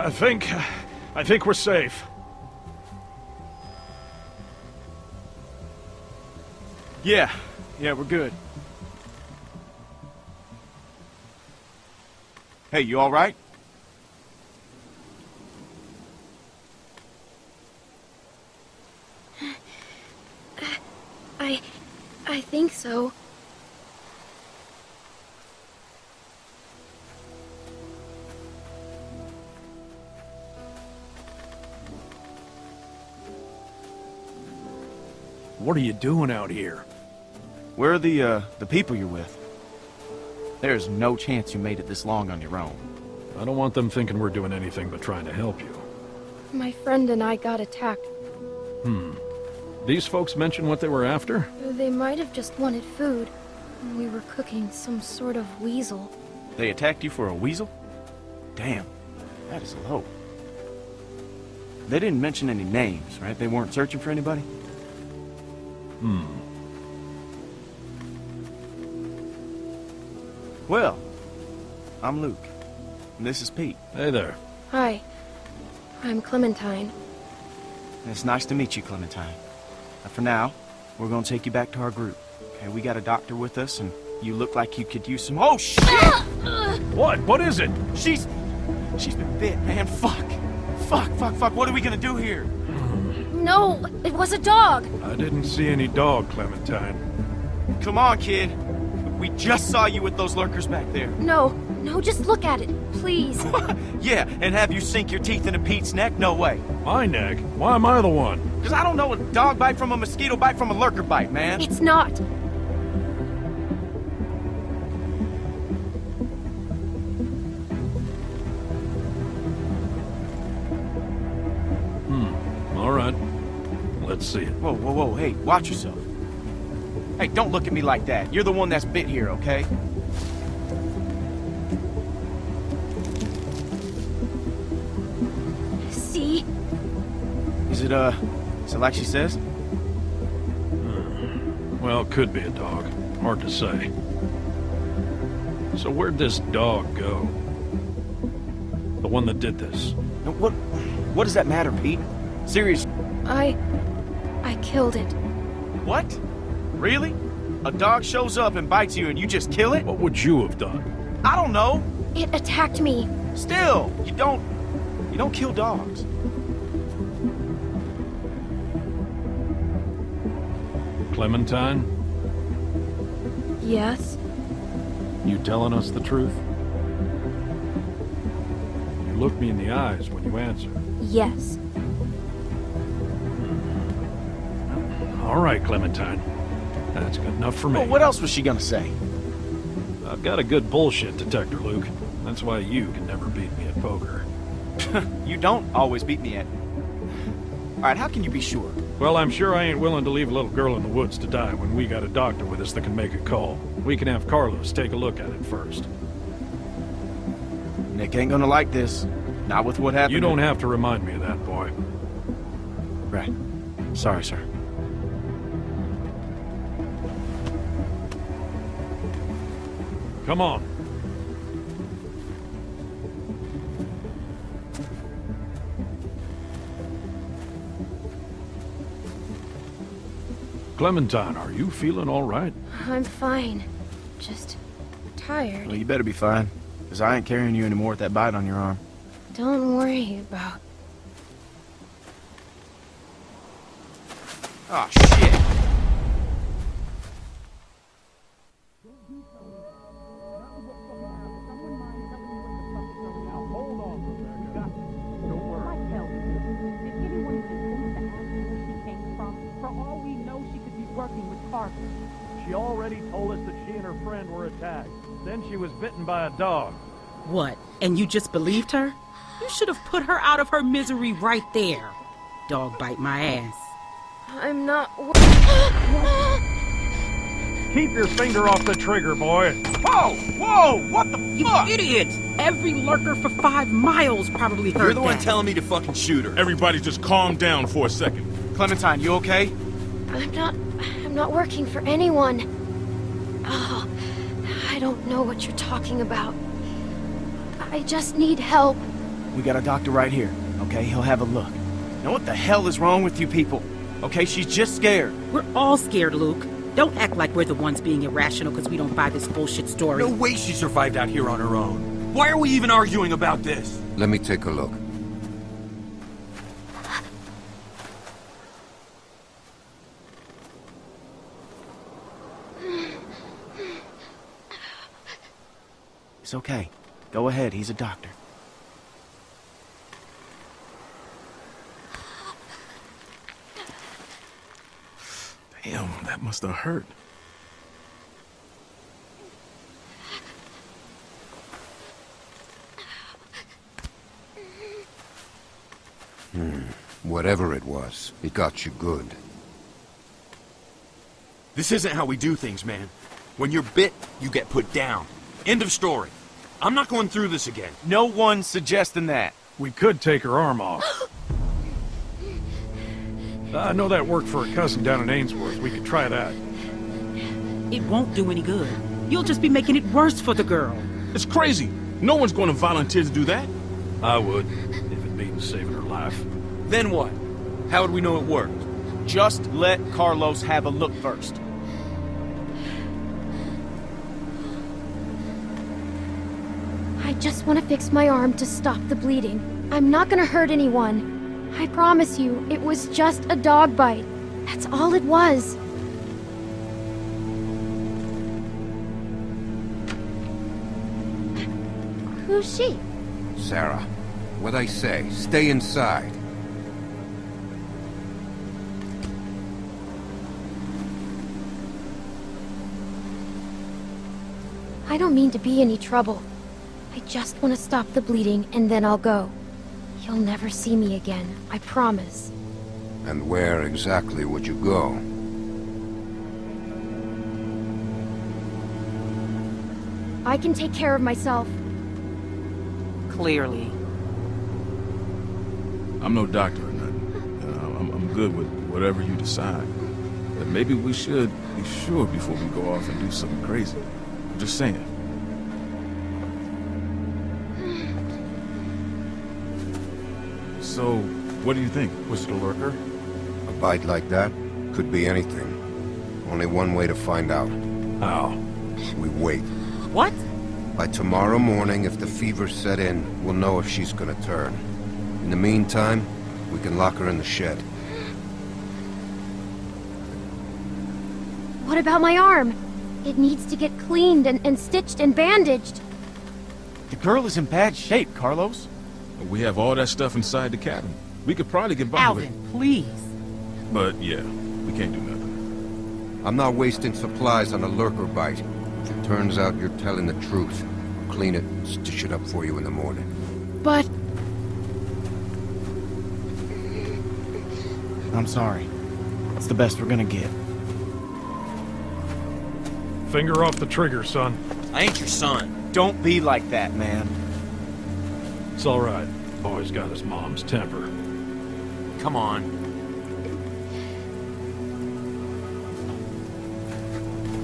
I think... I think we're safe. Yeah, yeah, we're good. Hey, you all right? I... I think so. What are you doing out here? Where are the, uh, the people you're with? There's no chance you made it this long on your own. I don't want them thinking we're doing anything but trying to help you. My friend and I got attacked. Hmm. These folks mention what they were after? They might have just wanted food. We were cooking some sort of weasel. They attacked you for a weasel? Damn, that is low. They didn't mention any names, right? They weren't searching for anybody? Hmm. Well, I'm Luke. And this is Pete. Hey there. Hi. I'm Clementine. It's nice to meet you, Clementine. But for now, we're gonna take you back to our group. Okay, we got a doctor with us, and you look like you could use some- Oh, shit! What? What is it? She's... She's been bit, man. Fuck. Fuck, fuck, fuck. What are we gonna do here? No, it was a dog. I didn't see any dog, Clementine. Come on, kid. We just saw you with those lurkers back there. No, no, just look at it, please. yeah, and have you sink your teeth into Pete's neck? No way. My neck? Why am I the one? Because I don't know a dog bite from a mosquito bite from a lurker bite, man. It's not. Let's see it. Whoa, whoa, whoa. Hey, watch yourself. Hey, don't look at me like that. You're the one that's bit here, okay? See? Is it, uh, is it like she says? Well, it could be a dog. Hard to say. So where'd this dog go? The one that did this? What, what does that matter, Pete? Seriously. I... I killed it. What? Really? A dog shows up and bites you and you just kill it? What would you have done? I don't know. It attacked me. Still, you don't, you don't kill dogs. Clementine? Yes? You telling us the truth? You look me in the eyes when you answer. Yes. All right, Clementine. That's good enough for me. Well, what else was she gonna say? I've got a good bullshit detector, Luke. That's why you can never beat me at poker. You don't always beat me at. All right, how can you be sure? Well, I'm sure I ain't willing to leave a little girl in the woods to die when we got a doctor with us that can make a call. We can have Carlos take a look at it first. Nick ain't gonna like this. Not with what happened. You don't have to remind me of that, boy. Right. Sorry, sir. Come on. Clementine, are you feeling all right? I'm fine. Just tired. Well, you better be fine, because I ain't carrying you anymore with that bite on your arm. Don't worry about... Oh, shit. She already told us that she and her friend were attacked. Then she was bitten by a dog. What? And you just believed her? You should have put her out of her misery right there. Dog bite my ass. I'm not... wor- Keep your finger off the trigger, boy. Whoa! Whoa! What the You fuck? idiot! Every lurker for five miles probably heard You're the one that. telling me to fucking shoot her. Everybody just calm down for a second. Clementine, you okay? I'm not... I'm not working for anyone. Oh, I don't know what you're talking about. I just need help. We got a doctor right here, okay? He'll have a look. Now what the hell is wrong with you people? Okay, she's just scared. We're all scared, Luke. Don't act like we're the ones being irrational because we don't buy this bullshit story. No way she survived out here on her own. Why are we even arguing about this? Let me take a look. It's okay. Go ahead, he's a doctor. Damn, that must have hurt. Hmm. Whatever it was, it got you good. This isn't how we do things, man. When you're bit, you get put down. End of story. I'm not going through this again. No one's suggesting that. We could take her arm off. I know that worked for a cousin down in Ainsworth. We could try that. It won't do any good. You'll just be making it worse for the girl. It's crazy. No one's going to volunteer to do that. I would, if it means saving her life. Then what? How would we know it worked? Just let Carlos have a look first. I just want to fix my arm to stop the bleeding. I'm not gonna hurt anyone. I promise you, it was just a dog bite. That's all it was. Who's she? Sarah, what I say, stay inside. I don't mean to be any trouble. I just want to stop the bleeding and then I'll go. You'll never see me again, I promise. And where exactly would you go? I can take care of myself. Clearly. I'm no doctor or nothing. Uh, I'm, I'm good with whatever you decide. But maybe we should be sure before we go off and do something crazy. I'm just saying. So, what do you think? Was it a lurker? A bite like that could be anything. Only one way to find out. How? We wait. What? By tomorrow morning, if the fever set in, we'll know if she's gonna turn. In the meantime, we can lock her in the shed. What about my arm? It needs to get cleaned and, and stitched and bandaged. The girl is in bad shape, Carlos. We have all that stuff inside the cabin. We could probably get by with it. Alvin, please. But yeah, we can't do nothing. I'm not wasting supplies on a lurker bite. If it turns out you're telling the truth, I'll clean it and stitch it up for you in the morning. But I'm sorry. It's the best we're gonna get. Finger off the trigger, son. I ain't your son. Don't be like that, man. It's all right. Boy's got his mom's temper. Come on.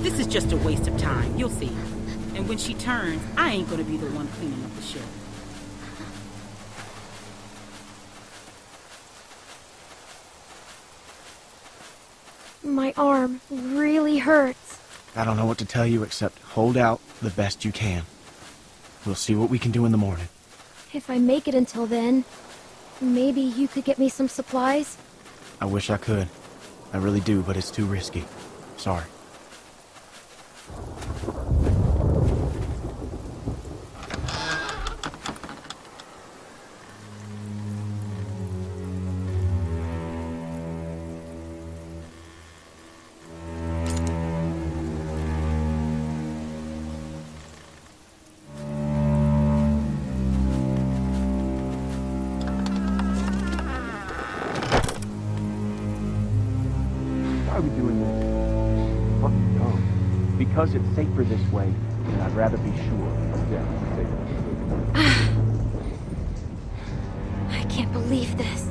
This is just a waste of time. You'll see. And when she turns, I ain't gonna be the one cleaning up the shit. my arm really hurts. I don't know what to tell you except hold out the best you can. We'll see what we can do in the morning. If I make it until then, maybe you could get me some supplies? I wish I could. I really do, but it's too risky. Sorry. Because it's safer this way, and I'd rather be sure. Yeah, I can't believe this.